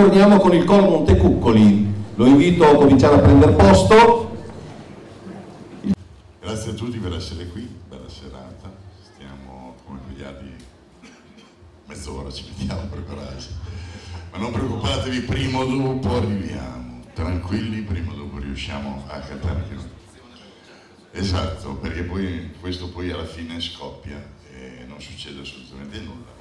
Torniamo con il Col Montecuccoli. Lo invito a cominciare a prendere posto. Grazie a tutti per essere qui, bella serata. Stiamo come pigliati mezz'ora, ci mettiamo a prepararci. Ma non preoccupatevi, prima o dopo arriviamo. Tranquilli, prima o dopo riusciamo a cantare più. Esatto, perché poi questo poi alla fine scoppia e non succede assolutamente nulla.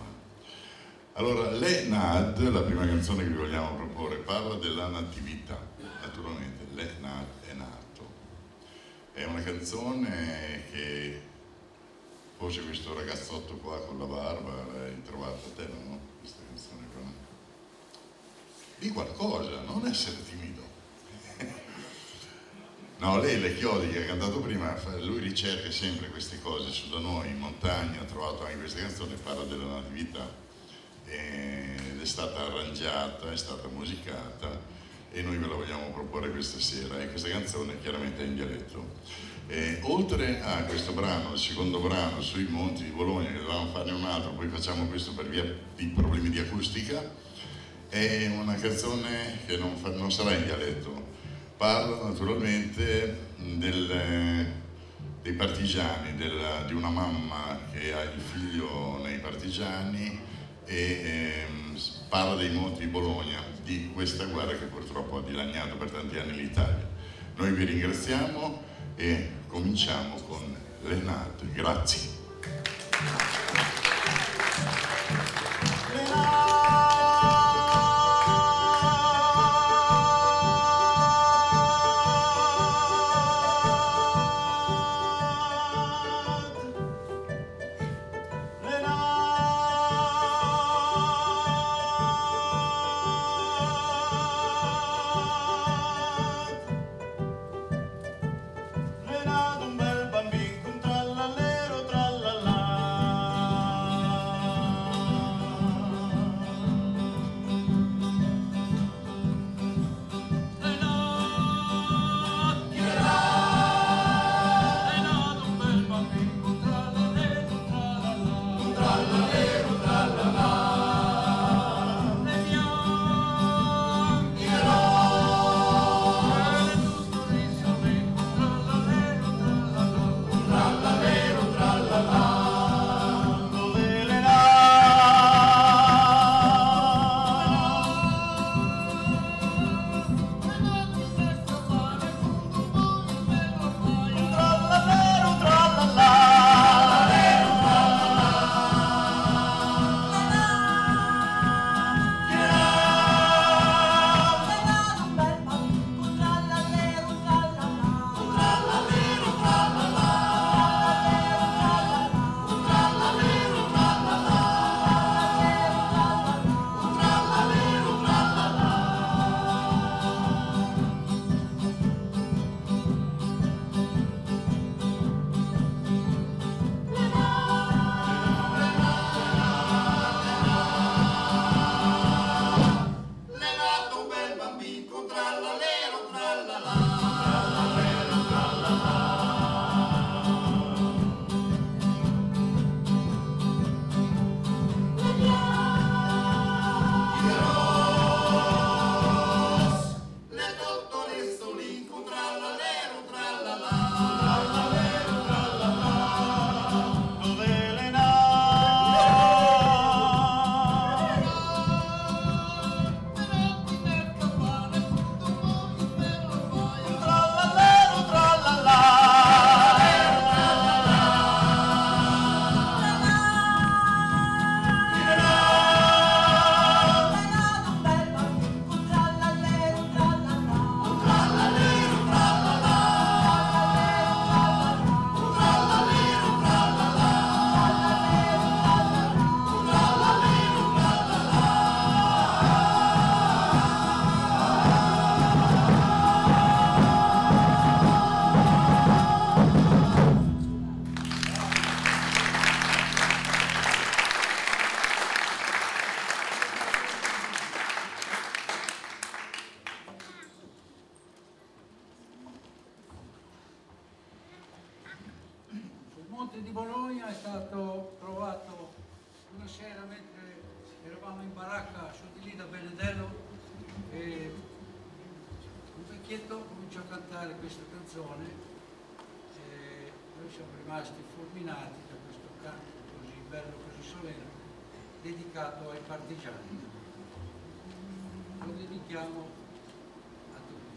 Allora, Le Nad, la prima canzone che vi vogliamo proporre, parla della natività, naturalmente, Le Nad è nato. È una canzone che forse questo ragazzotto qua con la barba l'hai trovata a te, no? Questa canzone qua. Di qualcosa, non essere timido. No, lei le chiodi che ha cantato prima, lui ricerca sempre queste cose su da noi, in montagna, ha trovato anche queste canzoni, parla della natività ed è stata arrangiata, è stata musicata e noi ve la vogliamo proporre questa sera e questa canzone chiaramente è in dialetto. E, oltre a questo brano, il secondo brano sui monti di Bologna, che dovevamo farne un altro, poi facciamo questo per via di problemi di acustica, è una canzone che non, fa, non sarà in dialetto, parla naturalmente del, dei partigiani, della, di una mamma che ha il figlio nei partigiani e ehm, parla dei monti di Bologna, di questa guerra che purtroppo ha dilaniato per tanti anni l'Italia. Noi vi ringraziamo e cominciamo con Leonardo. Grazie. Bologna è stato trovato una sera mentre eravamo in baracca su di lì da Benedello e un vecchietto cominciò a cantare questa canzone e noi siamo rimasti fulminati da questo canto così bello, così solenne dedicato ai partigiani. Lo dedichiamo a tutti.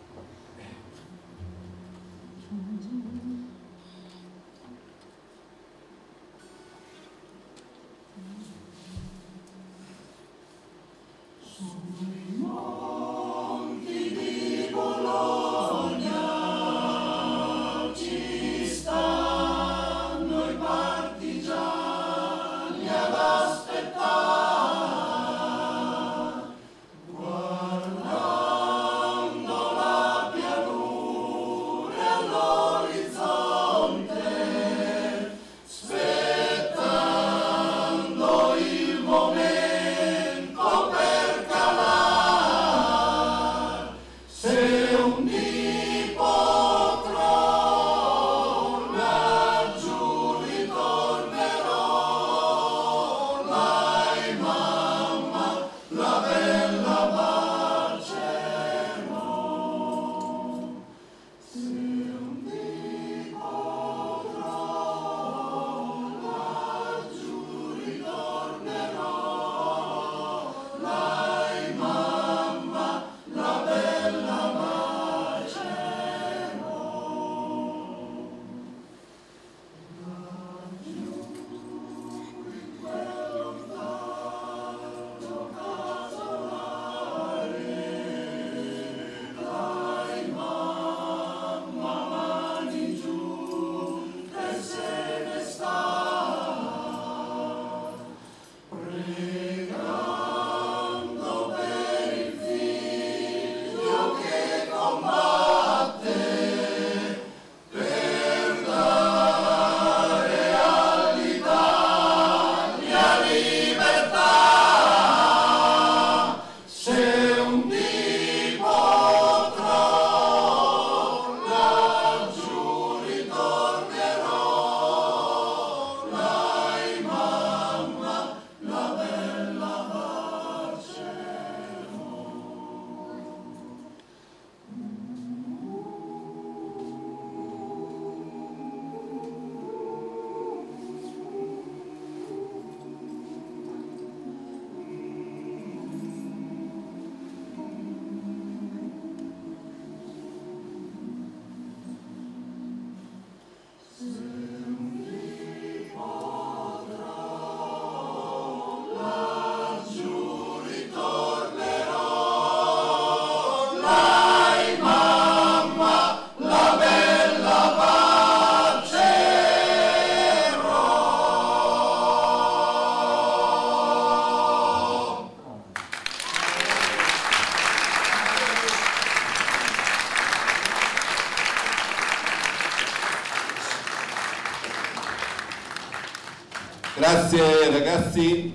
Grazie ragazzi,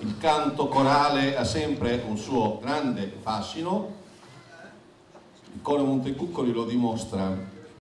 il canto corale ha sempre un suo grande fascino, il coro Montecuccoli lo dimostra